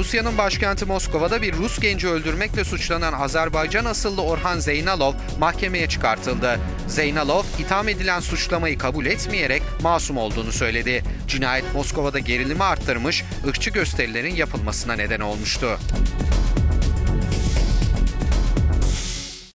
Rusya'nın başkenti Moskova'da bir Rus genci öldürmekle suçlanan Azerbaycan asıllı Orhan Zeynalov mahkemeye çıkartıldı. Zeynalov, itham edilen suçlamayı kabul etmeyerek masum olduğunu söyledi. Cinayet Moskova'da gerilimi arttırmış, ırkçı gösterilerin yapılmasına neden olmuştu.